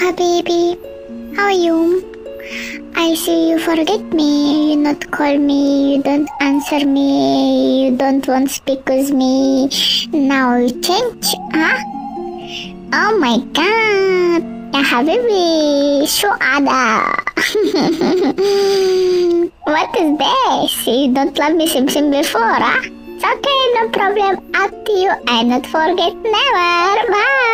Habibi. How are you? I see you forget me. You not call me. You don't answer me. You don't want speak with me. Now you change, huh? Oh my god. Ya Habibi, so ada? what is this? You don't love me sim sim before, huh? It's okay, no problem. Up to you. I not forget never. Bye.